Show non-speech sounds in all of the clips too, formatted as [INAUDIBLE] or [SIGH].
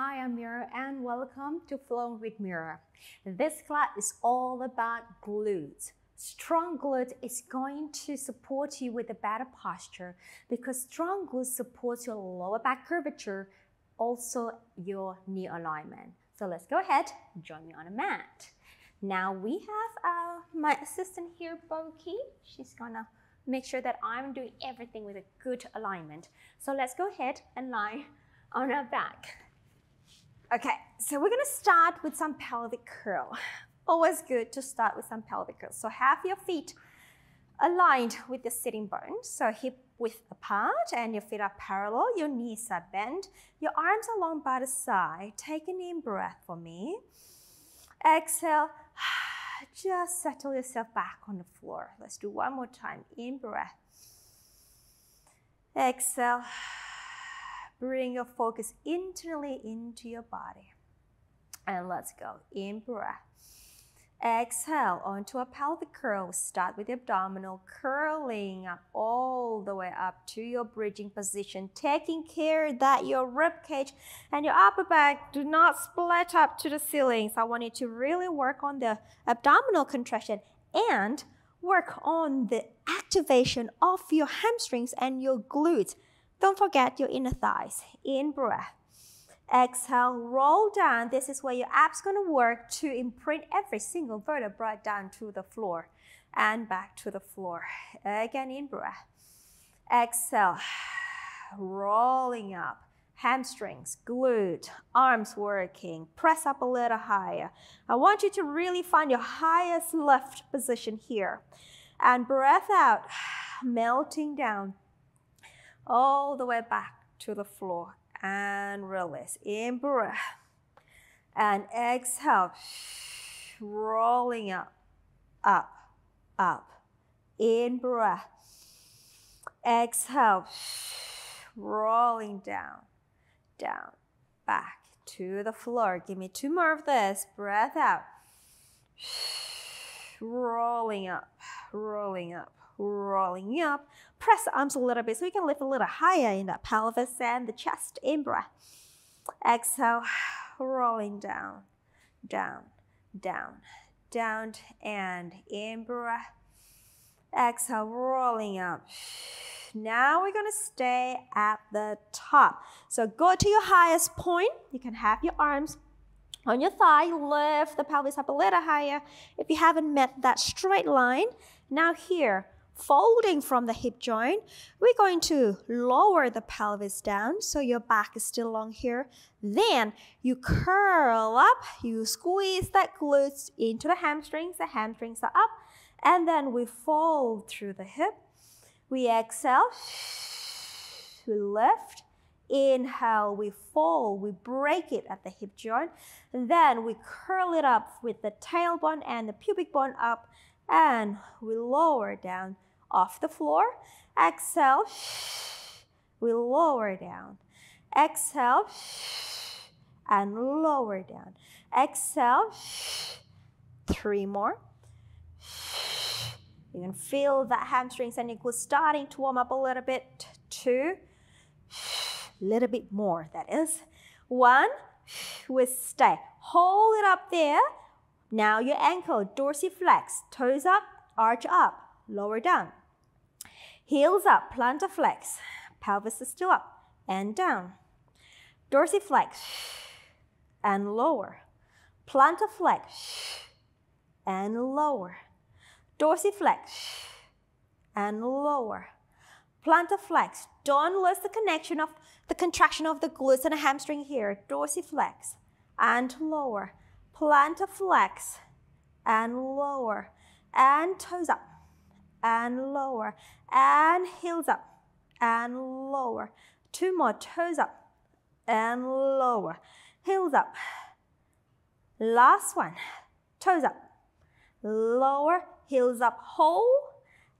Hi, I'm Mira and welcome to Flowing with Mira. This class is all about glutes. Strong glutes is going to support you with a better posture because strong glutes supports your lower back curvature, also your knee alignment. So let's go ahead, join me on a mat. Now we have uh, my assistant here, Boki. She's gonna make sure that I'm doing everything with a good alignment. So let's go ahead and lie on our back. Okay, so we're gonna start with some pelvic curl. [SIGHS] Always good to start with some pelvic curl. So have your feet aligned with the sitting bone. So hip width apart and your feet are parallel, your knees are bent, your arms are long by the side. Take an in breath for me. Exhale, [SIGHS] just settle yourself back on the floor. Let's do one more time. In breath. Exhale. [SIGHS] Bring your focus internally into your body. And let's go. In breath. Exhale onto a pelvic curl. Start with the abdominal, curling up all the way up to your bridging position, taking care that your rib cage and your upper back do not split up to the ceiling. So I want you to really work on the abdominal contraction and work on the activation of your hamstrings and your glutes. Don't forget your inner thighs. In breath. Exhale, roll down. This is where your abs gonna work to imprint every single vertebra down to the floor and back to the floor. Again, in breath. Exhale, rolling up. Hamstrings, glute, arms working. Press up a little higher. I want you to really find your highest lift position here. And breath out, [SIGHS] melting down all the way back to the floor and release. In breath and exhale, rolling up, up, up. In breath, exhale, rolling down, down, back to the floor. Give me two more of this. Breath out, rolling up, rolling up rolling up. Press the arms a little bit so you can lift a little higher in the pelvis and the chest. In breath. Exhale, rolling down, down, down, down, and in breath. Exhale, rolling up. Now we're gonna stay at the top. So go to your highest point. You can have your arms on your thigh, lift the pelvis up a little higher. If you haven't met that straight line, now here, folding from the hip joint, we're going to lower the pelvis down so your back is still long here. Then you curl up, you squeeze that glutes into the hamstrings, the hamstrings are up, and then we fold through the hip. We exhale, we lift, inhale, we fold, we break it at the hip joint, then we curl it up with the tailbone and the pubic bone up, and we lower down off the floor. Exhale, we lower down. Exhale, and lower down. Exhale, three more. You can feel that hamstrings and glutes starting to warm up a little bit. Two, little bit more, that is. One, [SIGHS] we stay. Hold it up there. Now your ankle, dorsiflex, toes up, arch up, lower down. Heels up, plantar flex. Pelvis is still up and down. Dorsiflex [SIGHS] and lower. Plantar flex [SIGHS] and lower. Dorsiflex and lower. Plantar flex. Don't lose the connection of the contraction of the glutes and the hamstring here. Dorsiflex and lower. Plantar flex and lower. And toes up and lower and heels up and lower. Two more toes up and lower. Heels up. Last one. Toes up. Lower, heels up, hold.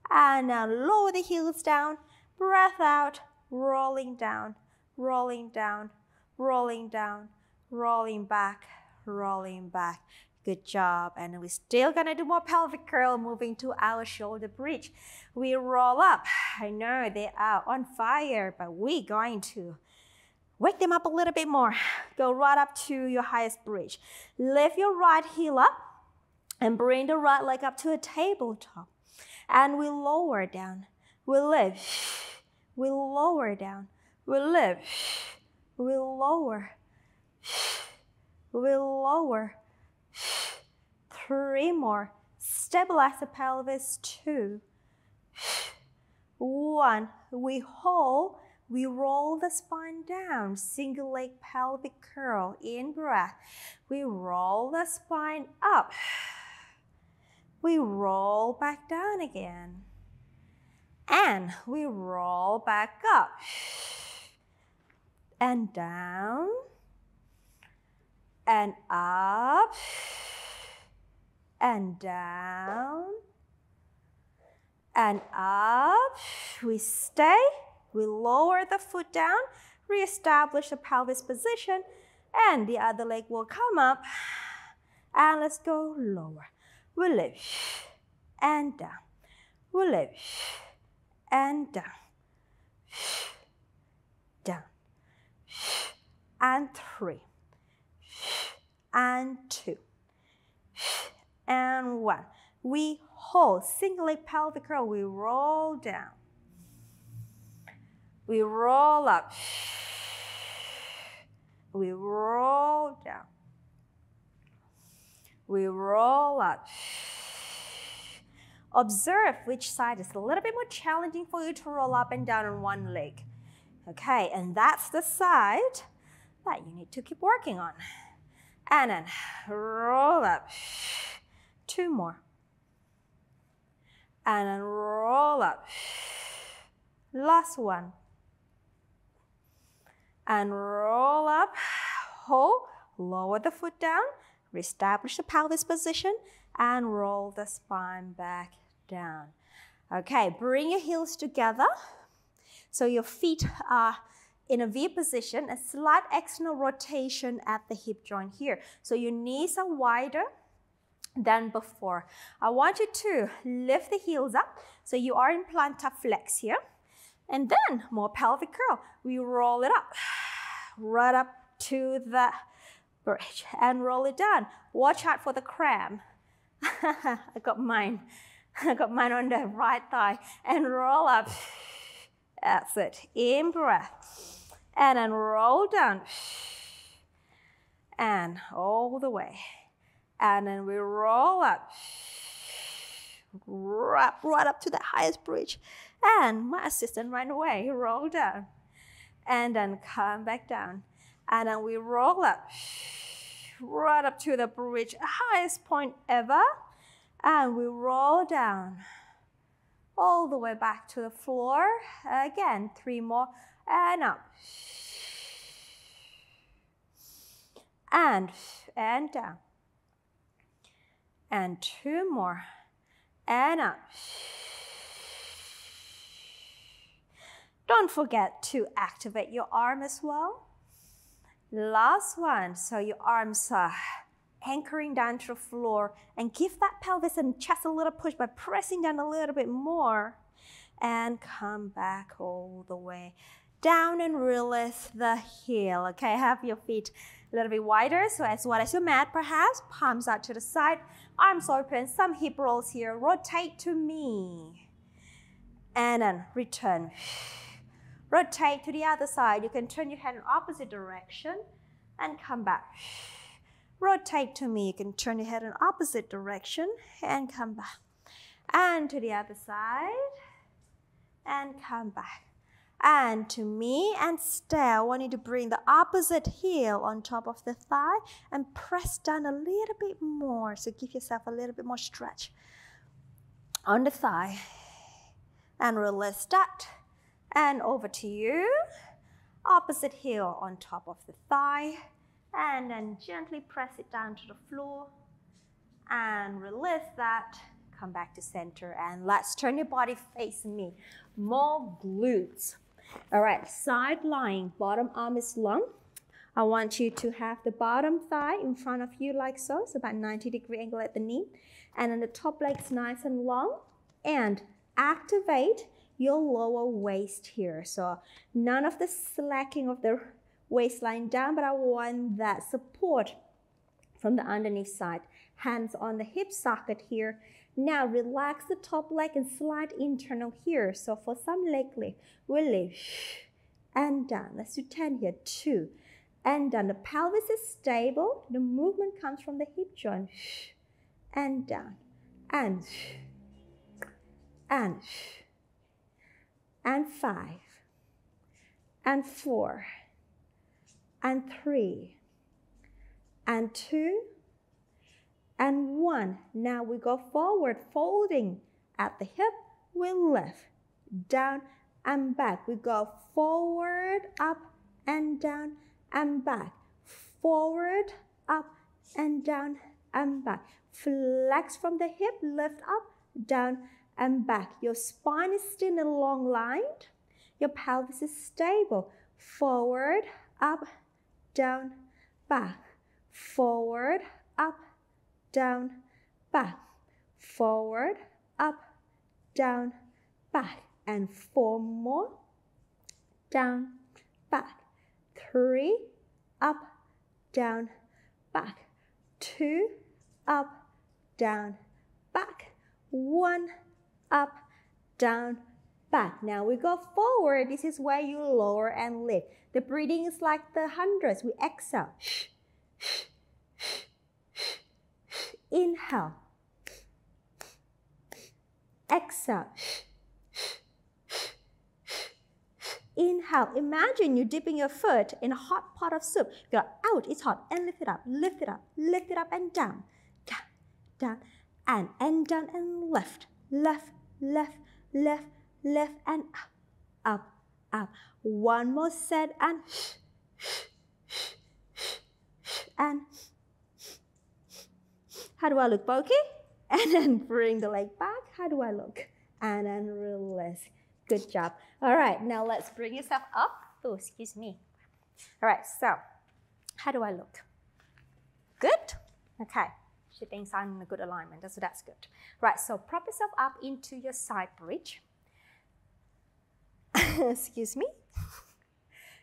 And now lower the heels down. Breath out, rolling down, rolling down, rolling down, rolling back, rolling back. Good job. And we're still gonna do more pelvic curl, moving to our shoulder bridge. We roll up. I know they are on fire, but we're going to Wake them up a little bit more. Go right up to your highest bridge. Lift your right heel up and bring the right leg up to a tabletop. And we lower down. We lift. We lower down. We lift. We lower. We lower. Three more. Stabilize the pelvis. Two. One. We hold. We roll the spine down. Single leg pelvic curl. In breath. We roll the spine up. We roll back down again. And we roll back up. And down. And up. And down. And up. We stay. We lower the foot down. Reestablish the pelvis position. And the other leg will come up. And let's go lower we lift and down, we lift and down, down, and three, and two, and one. We hold, single leg pelvic curl, we roll down. We roll up. We roll down. We roll up. Observe which side is a little bit more challenging for you to roll up and down on one leg. Okay, and that's the side that you need to keep working on. And then roll up. Two more. And then roll up. Last one. And roll up. Hold. Lower the foot down. Reestablish the pelvis position and roll the spine back down. Okay, bring your heels together. So your feet are in a V position, a slight external rotation at the hip joint here. So your knees are wider than before. I want you to lift the heels up. So you are in plantar flex here. And then more pelvic curl. We roll it up, [SIGHS] right up to the bridge and roll it down. Watch out for the cramp. [LAUGHS] I got mine. [LAUGHS] I got mine on the right thigh and roll up. That's it. In breath. And then roll down. And all the way. And then we roll up. Wrap right up to the highest bridge. And my assistant right away, roll down. And then come back down. And then we roll up right up to the bridge, highest point ever. And we roll down all the way back to the floor. Again, three more and up. And, and down. And two more and up. Don't forget to activate your arm as well. Last one. So your arms are anchoring down to the floor and give that pelvis and chest a little push by pressing down a little bit more. And come back all the way down and release the heel. Okay, have your feet a little bit wider, so as wide as your mat perhaps. Palms out to the side, arms open, some hip rolls here. Rotate to me. And then return. Rotate to the other side. You can turn your head in opposite direction and come back. Rotate to me. You can turn your head in opposite direction and come back. And to the other side and come back. And to me and stay. I want you to bring the opposite heel on top of the thigh and press down a little bit more. So give yourself a little bit more stretch on the thigh. And release that and over to you. Opposite heel on top of the thigh. And then gently press it down to the floor. And release that. Come back to center. And let's turn your body facing me. More glutes. All right, side lying, bottom arm is long. I want you to have the bottom thigh in front of you like so. It's about 90 degree angle at the knee. And then the top leg's nice and long. And activate your lower waist here. So none of the slacking of the waistline down, but I want that support from the underneath side. Hands on the hip socket here. Now relax the top leg and slide internal here. So for some leg lift, we lift and down. Let's do 10 here. Two and down. The pelvis is stable. The movement comes from the hip joint and down and and and five and four and three and two and one. Now we go forward, folding at the hip. We lift down and back. We go forward, up and down and back. Forward, up and down and back. Flex from the hip, lift up, down and back. Your spine is still in a long line. Your pelvis is stable. Forward, up, down, back. Forward, up, down, back. Forward, up, down, back. And four more. Down, back. Three, up, down, back. Two, up, down, back. One, up, down, back. Now we go forward. This is where you lower and lift. The breathing is like the hundreds. We exhale. Inhale. Exhale. Inhale. Imagine you dipping your foot in a hot pot of soup. Go out, it's hot, and lift it up, lift it up, lift it up and down, down, down, and and down and left, left, left, left, left, and up, up, up. One more set and and how do I look, Boki? [LAUGHS] And then bring the leg back. How do I look? And then release. Good job. All right, now let's bring yourself up. Oh, excuse me. All right, so how do I look? Good? Okay, she thinks I'm in a good alignment, so that's good. Right, so prop yourself up into your side bridge. [LAUGHS] excuse me.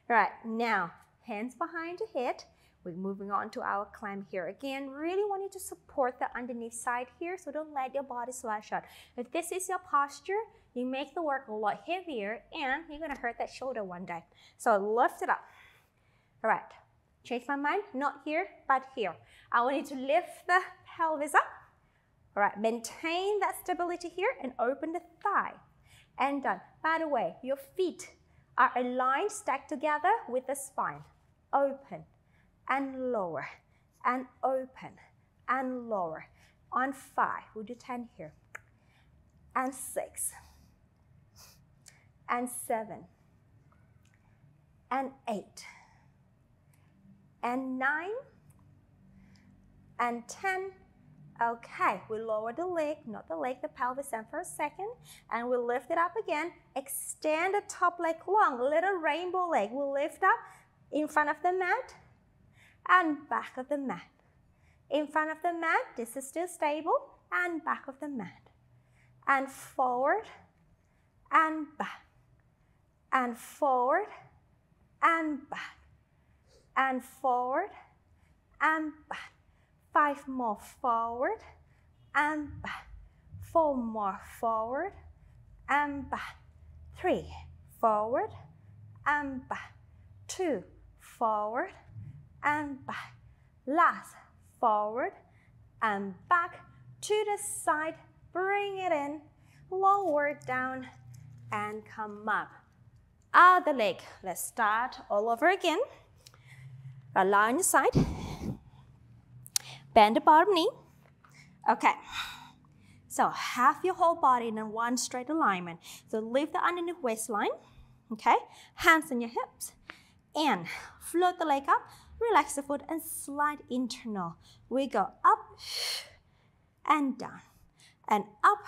right, now hands behind your head we're moving on to our climb here. Again, really want you to support the underneath side here, so don't let your body slash out. If this is your posture, you make the work a lot heavier and you're gonna hurt that shoulder one day. So lift it up. All right, change my mind, not here, but here. I want you to lift the pelvis up. All right, maintain that stability here and open the thigh. And done. By the way, your feet are aligned, stacked together with the spine. Open and lower and open and lower. On five, we'll do 10 here. And six. And seven. And eight. And nine. And 10. Okay, we lower the leg, not the leg, the pelvis in for a second, and we lift it up again. Extend the top leg long, little rainbow leg. we lift up in front of the mat, and back of the mat. In front of the mat, this is still stable, and back of the mat. And forward, and back. And forward, and back. And forward, and back. Five more forward, and back. Four more forward, and back. Three, forward, and back. Two, forward, and back. Last, forward and back to the side. Bring it in, lower down and come up. Other leg. Let's start all over again. Align side. Bend the bottom knee. Okay. So have your whole body in one straight alignment. So lift the underneath waistline. Okay. Hands on your hips. And float the leg up relax the foot and slide internal. We go up and down and up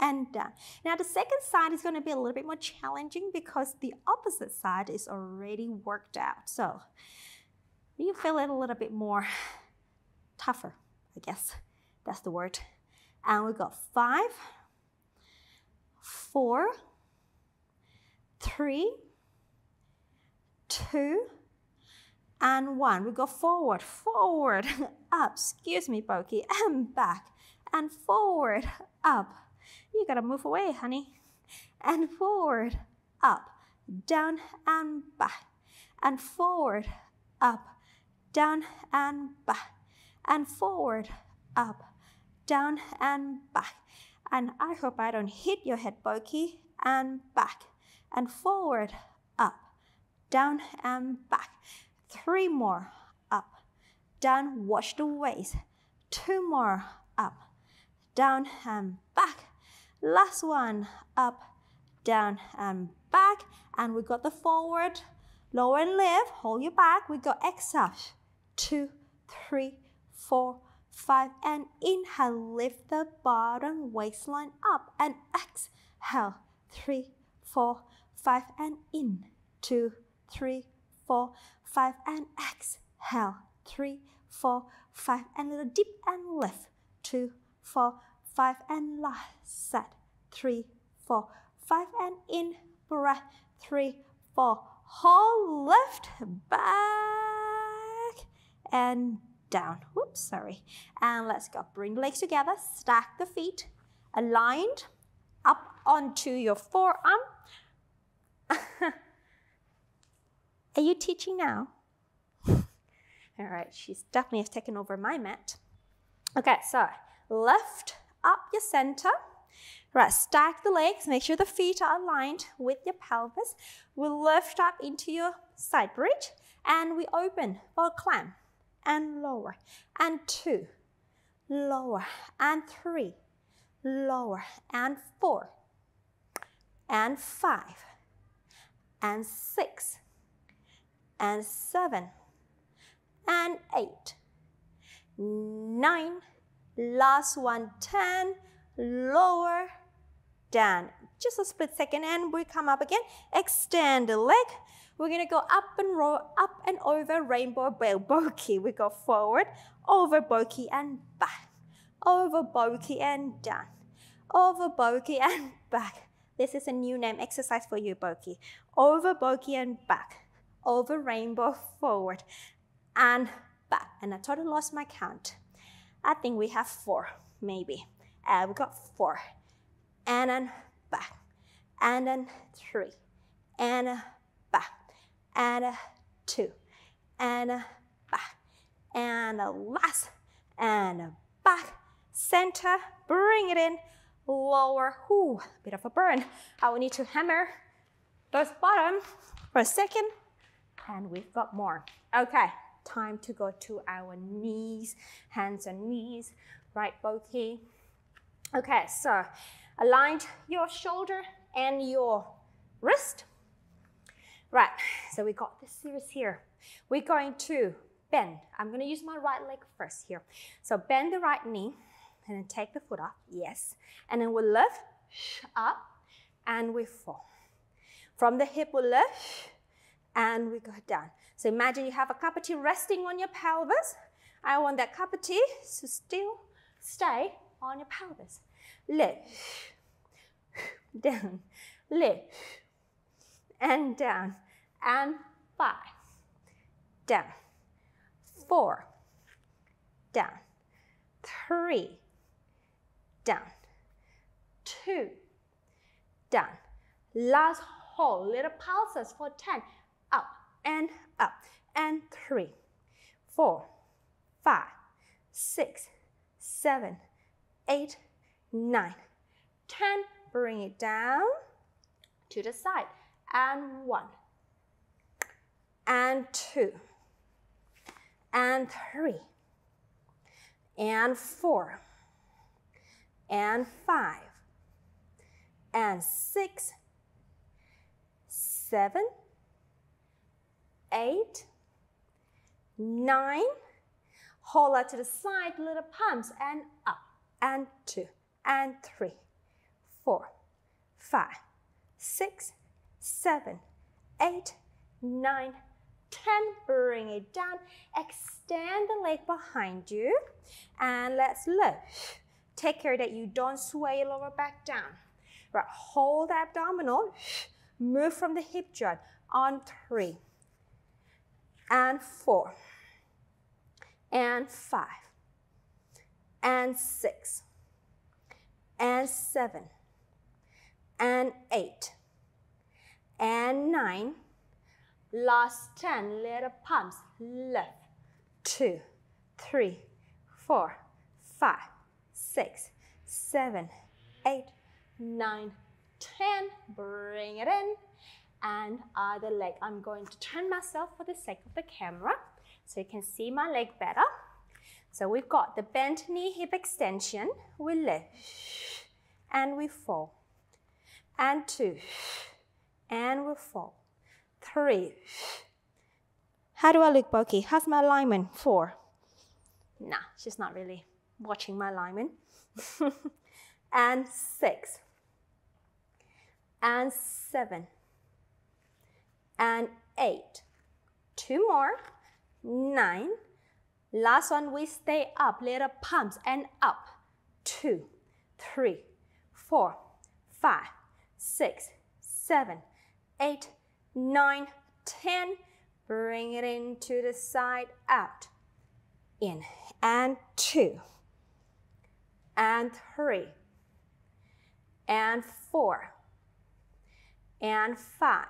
and down. Now the second side is going to be a little bit more challenging because the opposite side is already worked out. So you feel it a little bit more tougher, I guess. That's the word. And we got five, four, three, two, and one. We go forward, forward, [LAUGHS] up, excuse me, Boki, [LAUGHS] and back, and forward, up. You gotta move away, honey. And forward, up, down, and back, and forward, up, down, and back, and forward, up, down, and back. And I hope I don't hit your head, Boki, and back, and forward, up, down, and back. Three more, up, down, watch the waist. Two more, up, down, and back. Last one, up, down, and back. And we got the forward, lower and lift, hold your back. We go exhale, two, three, four, five, and inhale, lift the bottom waistline up, and exhale, three, four, five, and in, two, three, four, five, and exhale. Three, four, five, and little deep and lift. Two, four, five, and last set. Three, four, five, and in breath. Three, four, hold, lift, back, and down. Whoops, sorry. And let's go. Bring the legs together, stack the feet, aligned up onto your forearm. [LAUGHS] Are you teaching now? [LAUGHS] All right, she's definitely has taken over my mat. Okay, so lift up your center. Right, stack the legs, make sure the feet are aligned with your pelvis. We'll lift up into your side bridge and we open for a climb and lower and two, lower and three, lower and four and five and six and seven and eight, nine, last one, ten, lower, down. Just a split second and we come up again. Extend the leg. We're gonna go up and roll, up and over rainbow bell boki. We go forward, over boki and back, over boki and down, over boki and back. This is a new name exercise for you, boki. Over boki and back over rainbow forward and back. And I totally lost my count. I think we have four, maybe. Uh, we got four. And then back. And then three. And. And uh, two. And uh, back. And uh, last. And uh, back. Center. Bring it in. Lower. Ooh, bit of a burn. I will need to hammer those bottom for a second and we've got more. Okay, time to go to our knees, hands and knees, right boki. Okay, so align your shoulder and your wrist. Right, so we got this series here. We're going to bend. I'm going to use my right leg first here. So bend the right knee and then take the foot up, yes. And then we'll lift up and we fall. From the hip, we'll lift and we go down. So imagine you have a cup of tea resting on your pelvis. I want that cup of tea to still stay on your pelvis. Lift, down, lift, and down, and five, down, four, down, three, down, two, down. Last hold, little pulses for 10 up and up, and three, four, five, six, seven, eight, nine, ten. Bring it down to the side, and one, and two, and three, and four, and five, and six, seven, eight, nine, hold out to the side, little palms, and up, and two, and three, four, five, six, seven, eight, nine, ten. Bring it down. Extend the leg behind you, and let's lift. Take care that you don't sway your lower back down. Right, hold the abdominal. Move from the hip joint on three and four, and five, and six, and seven, and eight, and nine. Last 10 little pumps. Left, two, three, four, five, six, seven, eight, nine, ten. Bring it in. And other leg. I'm going to turn myself for the sake of the camera so you can see my leg better. So we've got the bent knee hip extension. We lift and we fall. And two. And we fall. Three. How do I look, Boki? How's my alignment? Four. Nah, she's not really watching my alignment. [LAUGHS] and six. And seven. And eight. Two more. Nine. Last one, we stay up. Little pumps and up. Two, three, four, five, six, seven, eight, nine, ten. Bring it into the side, out, in, and two, and three, and four, and five,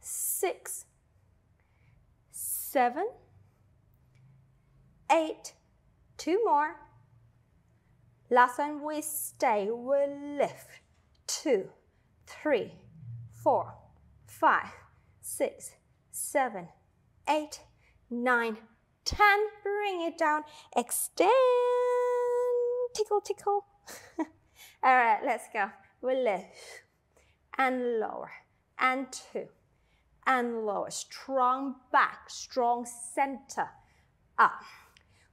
six, seven, eight, two more. Last one, we stay, we lift, two, three, four, five, six, seven, eight, nine, ten. Bring it down. Extend. Tickle, tickle. [LAUGHS] All right, let's go. We lift and lower and two and lower. Strong back, strong center. Up.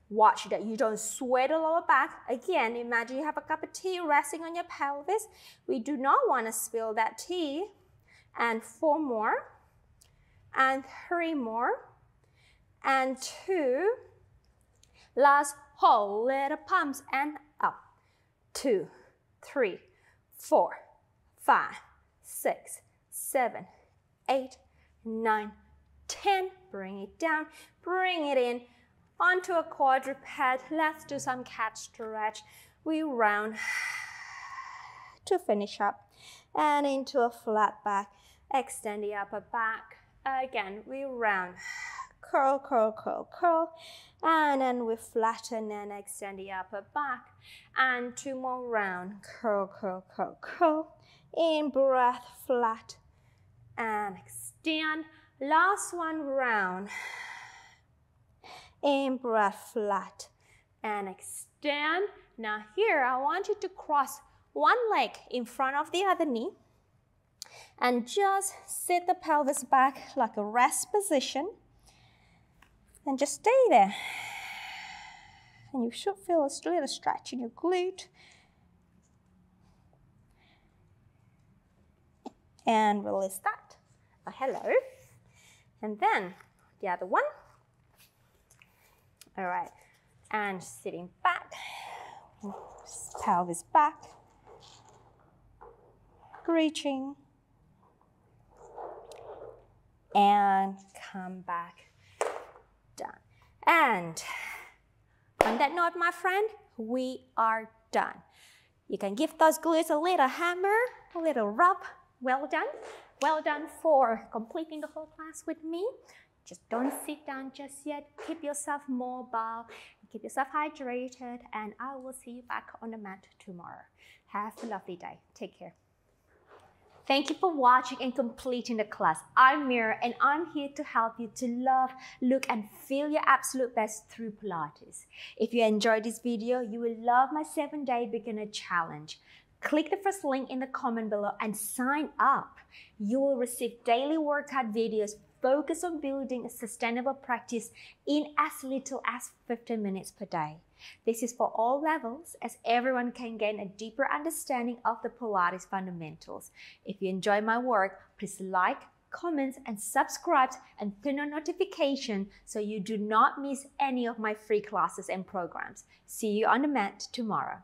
Watch that you don't sway the lower back. Again, imagine you have a cup of tea resting on your pelvis. We do not want to spill that tea. And four more. And three more. And two. Last hold, little pumps and up. Two, three, four, five, six, seven, eight, nine, ten. Bring it down, bring it in onto a quadruped. Let's do some cat stretch. We round [SIGHS] to finish up and into a flat back. Extend the upper back. Again, we round. Curl, curl, curl, curl. And then we flatten and extend the upper back. And two more round. Curl, curl, curl, curl. In breath, flat. And extend. Last one round in breath flat and extend. Now here, I want you to cross one leg in front of the other knee and just sit the pelvis back like a rest position and just stay there. And you should feel a little stretch in your glute. And release that. Oh, hello. And then the other one. All right, and sitting back, pelvis back, reaching, and come back, done. And on that note, my friend, we are done. You can give those glutes a little hammer, a little rub. Well done. Well done for completing the whole class with me. Just don't sit down just yet. Keep yourself mobile, keep yourself hydrated, and I will see you back on the mat tomorrow. Have a lovely day. Take care. Thank you for watching and completing the class. I'm Mira and I'm here to help you to love, look and feel your absolute best through Pilates. If you enjoyed this video, you will love my 7-day beginner challenge. Click the first link in the comment below and sign up. You will receive daily workout videos focused on building a sustainable practice in as little as 15 minutes per day. This is for all levels as everyone can gain a deeper understanding of the Pilates fundamentals. If you enjoy my work, please like, comment, and subscribe and turn on notification so you do not miss any of my free classes and programs. See you on the mat tomorrow.